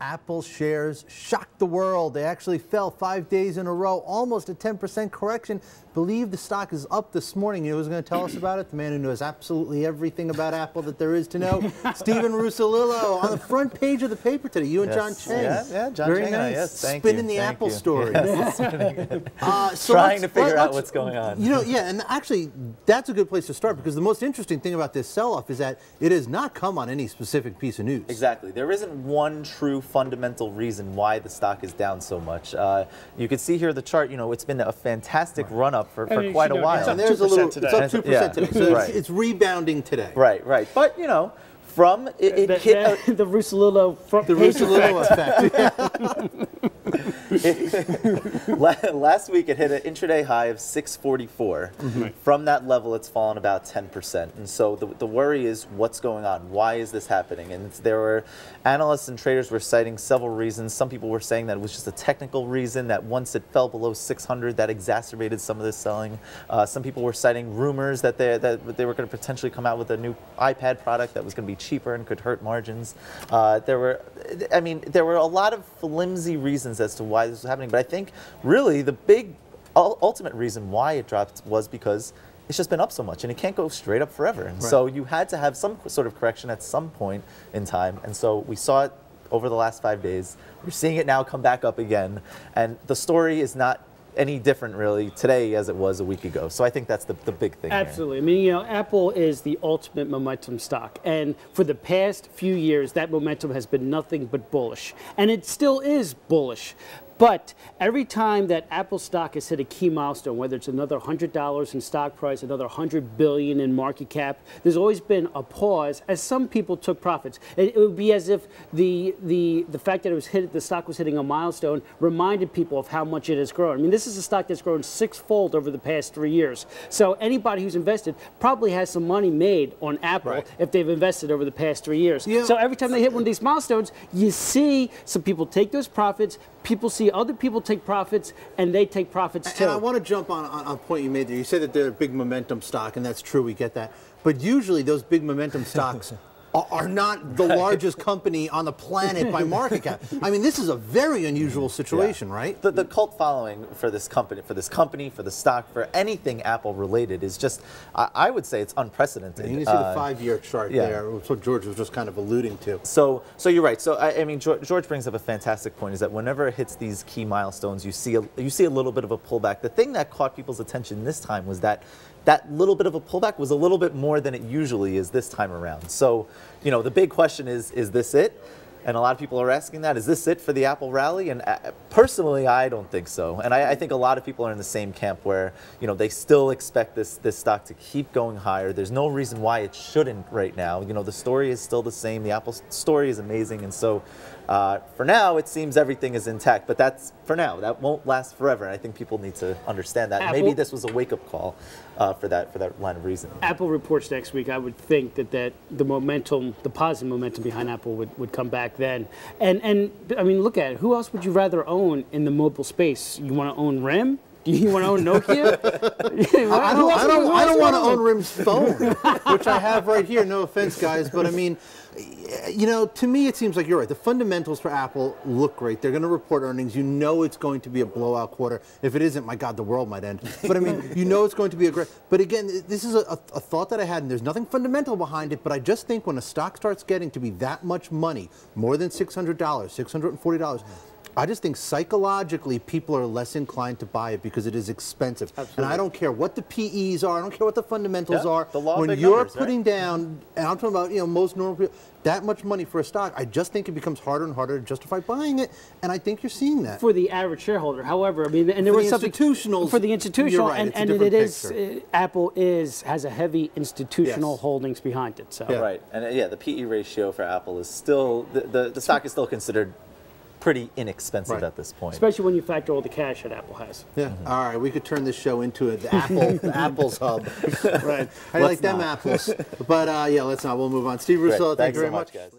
Apple shares shocked the world. They actually fell five days in a row, almost a 10% correction. Believe the stock is up this morning. You know who's going to tell us about it? The man who knows absolutely everything about Apple that there is to know. Steven Russolillo on the front page of the paper today. You and yes. John Chang. Yeah, yeah, John Very Chang. nice. Yes, thank Spinning you. the thank Apple you. story. Yes. Uh, so Trying to figure out what's going on. You know, yeah, and actually, that's a good place to start because the most interesting thing about this sell-off is that it has not come on any specific piece of news. Exactly. There isn't one true fundamental reason why the stock is down so much. Uh, you can see here the chart. You know, it's been a fantastic run up for, for you quite a should know, it's while. up And there's a 2% little, today. it's up That's- two percent today, so right. it's, it's rebounding today. Right, right. But you know, from it, it The, hit. a- the, the Russolillo front The page Russolillo effect. La- Last week it hit an intraday high of 644. From that level, it's fallen about 10%. And so the, the worry is what's going on? Why is this happening? And there were analysts and traders were citing several reasons. Some people were saying that it was just a technical reason that once it fell below 600, that exacerbated some of the selling. Uh, some people were citing rumors that they, that they were going to potentially come out with a new iPad product that was going to be cheaper and could hurt margins. Uh, there were, I mean, there were a lot of flimsy reasons as to why this was happening. But I think really the big ultimate reason why it dropped was because it's just been up so much and it can't go straight up forever. And so you had to have some sort of correction at some point in time. And so we saw it over the last five days. We're seeing it now come back up again. And the story is not any different really today as it was a week ago. So I think that's the, the big thing. here. Absolutely. I mean, you know, Apple is the ultimate momentum stock. And for the past few years, that momentum has been nothing but bullish. And it still is bullish. But every time that Apple stock has hit a key milestone, whether it's another $100 in stock price, another 100 billion in market cap, there's always been a pause as some people took profits. It, it would be as if the, the, the fact that it was hit, the stock was hitting a milestone reminded people of how much it has grown. I mean, this is a stock that's grown sixfold over the past three years. So anybody who's invested probably has some money made on Apple Right. if they've invested over the past three years. Yeah. So every time they hit one of these milestones, you see some people take those profits, people see other people take profits, and they take profits too. And I want to jump on, on on a point you made there. You said that they're a big momentum stock, and that's true. We get that. But usually, those big momentum stocks are, not the largest company on the planet by market cap. I mean, this is a very unusual situation, Yeah. right? The, the cult following for this company, for this company, for the stock, for anything Apple related is just, I, I would say it's unprecedented. And you can see Uh, the five-year chart yeah. there. That's what George was just kind of alluding to. So, so you're right. So, I, I mean, George, George brings up a fantastic point: is that whenever it hits these key milestones, you see a, you see a little bit of a pullback. The thing that caught people's attention this time was that that little bit of a pullback was a little bit more than it usually is this time around. So, you know, the big question is: is this it? And a lot of people are asking that. Is this it for the Apple rally? And uh, personally, I don't think so. And I, I think a lot of people are in the same camp where, you know, they still expect this this stock to keep going higher. There's no reason why it shouldn't right now. You know, the story is still the same. The Apple story is amazing. And so, uh, for now, it seems everything is intact. But that's for now. That won't last forever. And I think people need to understand that. Maybe this was a wake up call uh, for that for that line of reasoning. Apple reports next week, I would think that, that the momentum, the positive momentum behind Apple would, would come back then. And and I mean, look at it. Who else would you rather own in the mobile space? You want to own RIM? Do you want to own Nokia? I don't, I don't, I don't want to own Rim's phone, which I have right here. No offense, guys, but I mean, you know, to me, it seems like you're right. The fundamentals for Apple look great. They're going to report earnings. You know it's going to be a blowout quarter. If it isn't, my God, the world might end. But I mean, you know it's going to be a great. But again, this is a, a thought that I had, and there's nothing fundamental behind it. But I just think when a stock starts getting to be that much money, more than $600, $640, I just think psychologically people are less inclined to buy it because it is expensive. And I don't care what the PEs are, I don't care what the fundamentals Yeah, are. the law of when you're numbers, right? putting down, and I'm talking about you know most normal people, that much money for a stock, I just think it becomes harder and harder to justify buying it. And I think you're seeing that. for the average shareholder. However, I mean, and there For was the something institutionals, for the institutional, right, and, it's and it different is uh, Apple is has a heavy institutional Yes. holdings behind it. So Yeah. Right, and uh, yeah, the PE ratio for Apple is still the, the, the stock is still considered pretty inexpensive Right. at this point. especially when you factor all the cash that Apple has. Yeah. All right, we could turn this show into a, the Apple, the Apple's hub. right. I like them not. apples. But uh, yeah, let's not. We'll move on. Steve Great. Russo, thank Thanks you very so much, much. guys.